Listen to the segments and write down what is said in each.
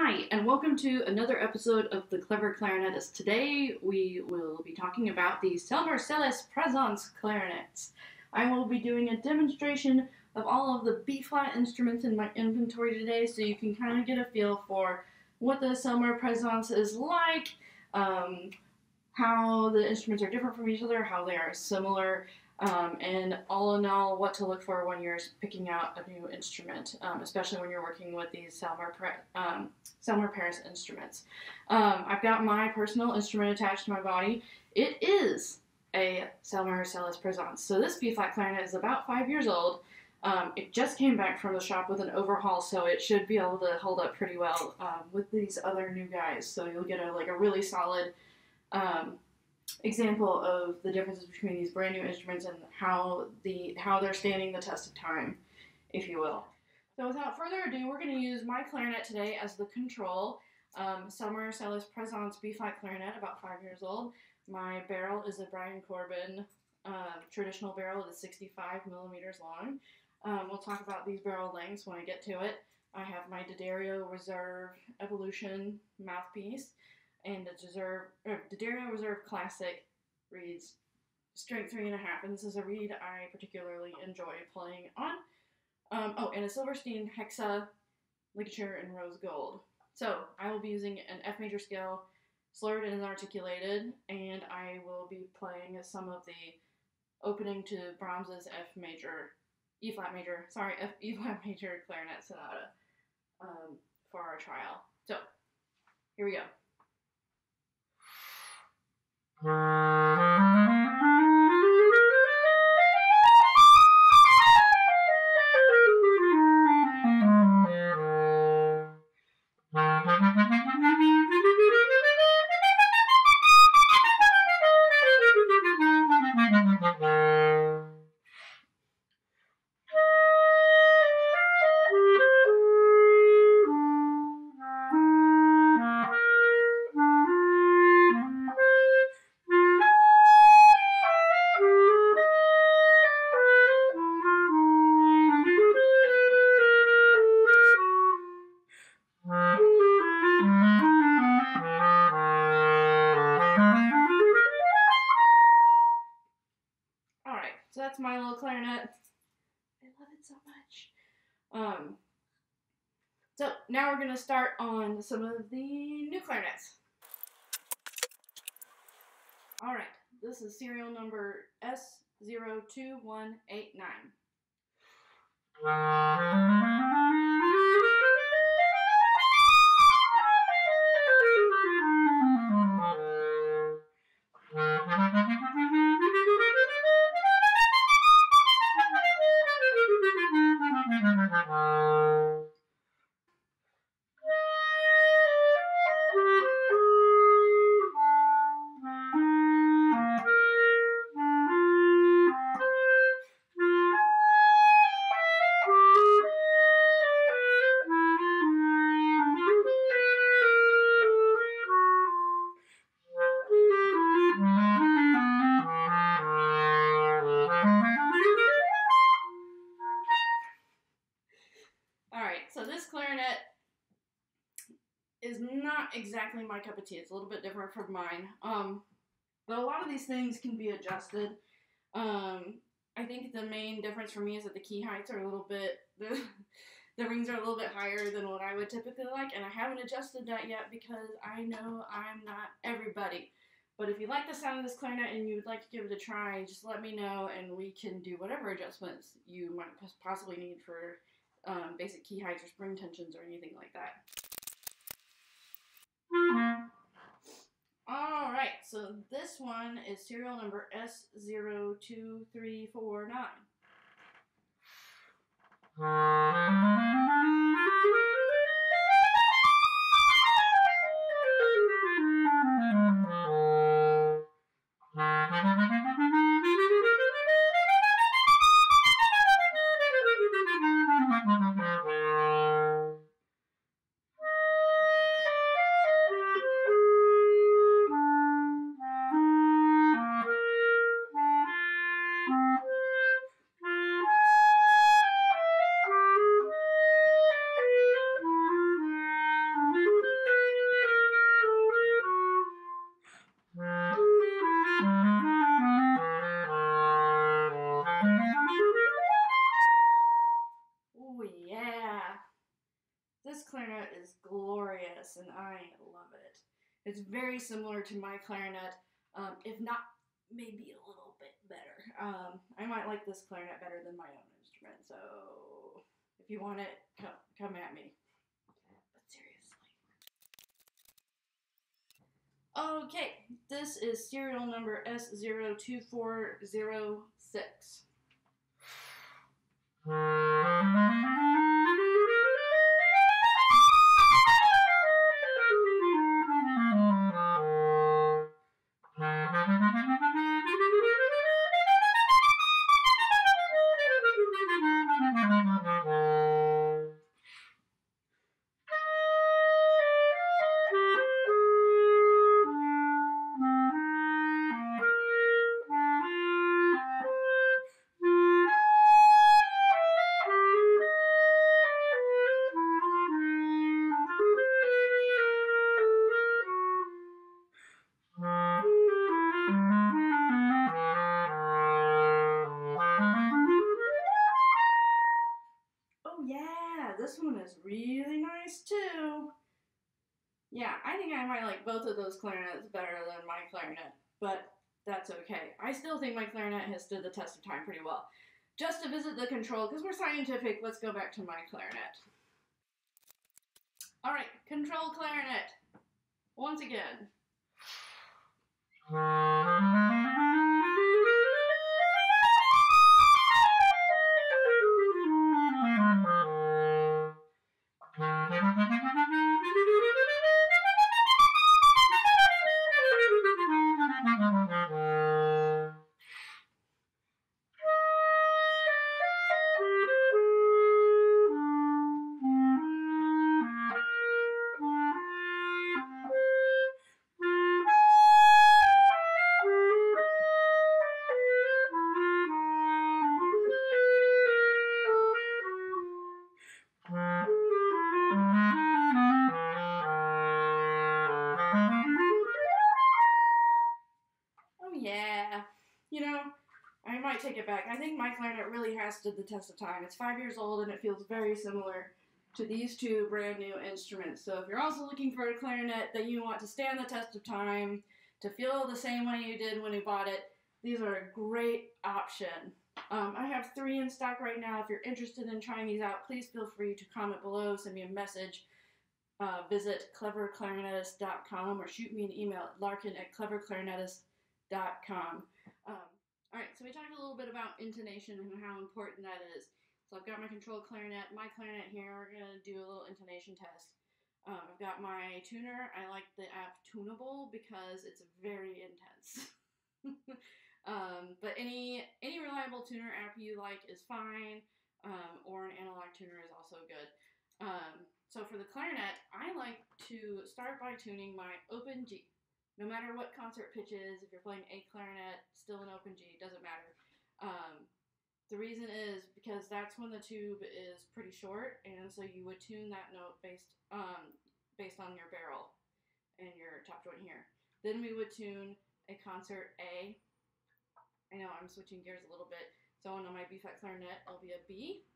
Hi, and welcome to another episode of The Clever Clarinetist. Today we will be talking about the Selmer SeleS Présence clarinets. I will be doing a demonstration of all of the B flat instruments in my inventory today so you can kind of get a feel for what the Selmer Présence is like, um, how the instruments are different from each other, how they are similar, um, and all in all, what to look for when you're picking out a new instrument, um, especially when you're working with these Selmer, um, Selmer Paris instruments. Um, I've got my personal instrument attached to my body. It is a Selmer SeleS Présence. So this B-flat clarinet is about five years old. Um, it just came back from the shop with an overhaul, so it should be able to hold up pretty well um, with these other new guys. So you'll get a like a really solid example of the differences between these brand new instruments and how the how they're standing the test of time, if you will. So without further ado, we're going to use my clarinet today as the control. Um, Selmer SeleS Présence B-flat clarinet, about five years old. My barrel is a Brian Corbin uh, traditional barrel that is 65 millimeters long. Um, we'll talk about these barrel lengths when I get to it. I have my D'Addario Reserve Evolution mouthpiece and the Reserve, or D'Addario Reserve Classic reeds strength three and a half, and this is a reed I particularly enjoy playing on. Um, oh, and a Silverstein Hexa ligature in rose gold. So I will be using an F major scale, slurred and articulated, and I will be playing some of the opening to Brahms's F major, E flat major, sorry, F E flat major clarinet sonata um, for our trial. So here we go. So to start on some of the new clarinets. All right, this is serial number S02189. is exactly my cup of tea. It's a little bit different from mine. Um, but a lot of these things can be adjusted. Um, I think the main difference for me is that the key heights are a little bit the the rings are a little bit higher than what I would typically like, and I haven't adjusted that yet because I know I'm not everybody. But if you like the sound of this clarinet and you would like to give it a try, just let me know and we can do whatever adjustments you might possibly need for um, basic key heights or spring tensions or anything like that. All right, so this one is serial number S02349. And I love it. It's very similar to my clarinet, um, if not maybe a little bit better. Um, I might like this clarinet better than my own instrument, so if you want it, come, come at me. But seriously. Okay, this is serial number S02406. Yeah, I think I might like both of those clarinets better than my clarinet, but that's okay. I still think my clarinet has stood the test of time pretty well. Just to visit the control, because we're scientific, let's go back to my clarinet. All right, control clarinet. Once again. Oh yeah. You know, I might take it back. I think my clarinet really has stood the test of time. It's five years old and it feels very similar to these two brand new instruments. So if you're also looking for a clarinet that you want to stand the test of time, to feel the same way you did when you bought it, these are a great option. Um, I have three in stock right now. If you're interested in trying these out, please feel free to comment below, send me a message. Uh, visit cleverclarinetist.com or shoot me an email at larkin at cleverclarinetist.com. Um, all right, so we talked a little bit about intonation and how important that is. So I've got my control clarinet, my clarinet here. We're gonna do a little intonation test. Um, I've got my tuner. I like the app Tunable because it's very intense. um, but any any reliable tuner app you like is fine, um, or an analog tuner is also good. So for the clarinet, I like to start by tuning my open G. No matter what concert pitch is, if you're playing A clarinet, still an open G, doesn't matter. Um, the reason is because that's when the tube is pretty short, and so you would tune that note based um, based on your barrel and your top joint here. Then we would tune a concert A. I know I'm switching gears a little bit. So on my B flat clarinet, I'll be a B,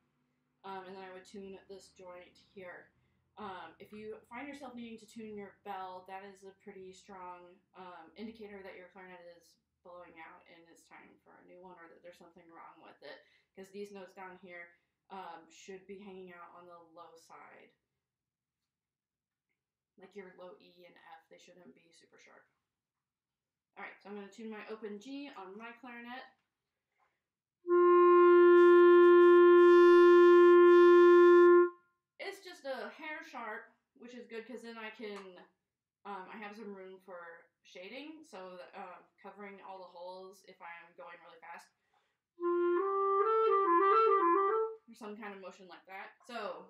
um, and then I would tune this joint here. Um, if you find yourself needing to tune your bell, that is a pretty strong um, indicator that your clarinet is blowing out and it's time for a new one or that there's something wrong with it. Because these notes down here um, should be hanging out on the low side. Like your low E and F, they shouldn't be super sharp. Alright, so I'm going to tune my open G on my clarinet. Sharp, which is good because then I can, um, I have some room for shading, so that, uh, covering all the holes if I'm going really fast. Or some kind of motion like that. So,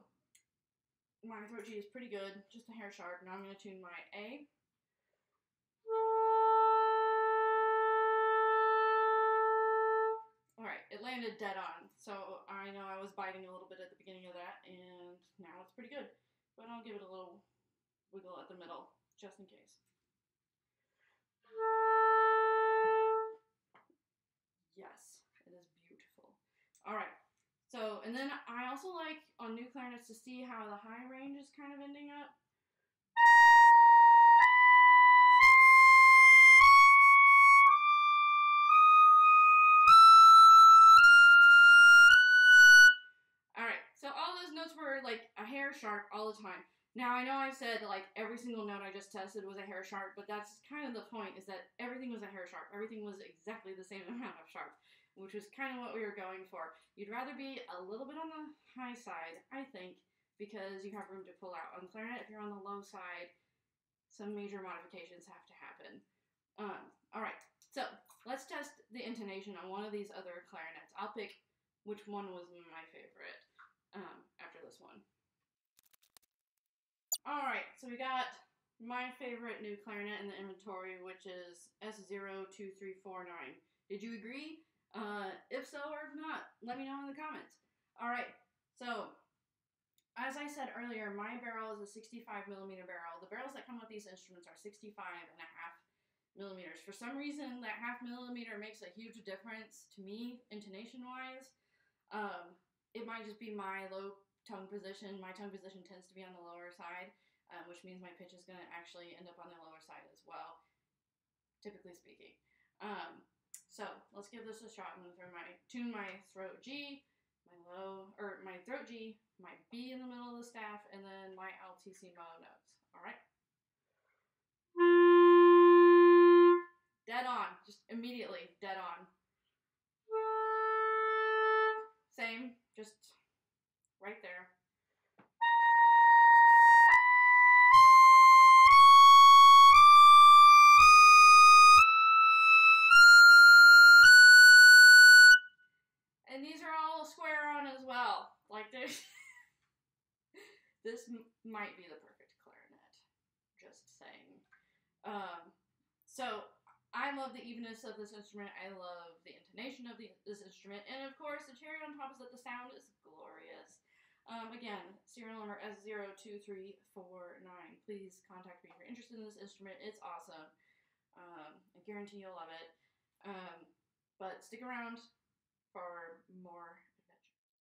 my throat G is pretty good, just a hair sharp. Now I'm going to tune my A. Alright, it landed dead on, so I know I was biting a little bit at the beginning of that, and now it's pretty good but I'll give it a little wiggle at the middle, just in case. Yes, it is beautiful. All right, so, and then I also like on new clarinets to see how the high range is kind of ending up. Sharp all the time. Now I know I said that like every single note I just tested was a hair sharp, but that's kind of the point is that everything was a hair sharp. Everything was exactly the same amount of sharp, which was kind of what we were going for. You'd rather be a little bit on the high side, I think, because you have room to pull out. On clarinet, if you're on the low side, some major modifications have to happen. Um, all right, so let's test the intonation on one of these other clarinets. I'll pick which one was my favorite um, after this one. All right, so we got my favorite new clarinet in the inventory, which is S02349. Did you agree? Uh, if so or if not, let me know in the comments. All right, so as I said earlier, my barrel is a 65 millimeter barrel. The barrels that come with these instruments are 65 and a half millimeters. For some reason, that half millimeter makes a huge difference to me, intonation wise. Um, it might just be my low tongue position. My tongue position tends to be on the lower side, um, which means my pitch is going to actually end up on the lower side as well, typically speaking. Um, so let's give this a shot. I'm going to my tune my throat G, my low or my throat G, my B in the middle of the staff, and then my altissimo notes. All right. Dead on, just immediately dead on. Same, just right there. And these are all square on as well. Like this. this might be the perfect clarinet. Just saying. Um, so I love the evenness of this instrument. I love the intonation of the, this instrument. And of course, the cherry on top is that the sound is glorious. Um, again, serial number S02349. Please contact me if you're interested in this instrument. It's awesome. Um, I guarantee you'll love it. Um, but stick around for more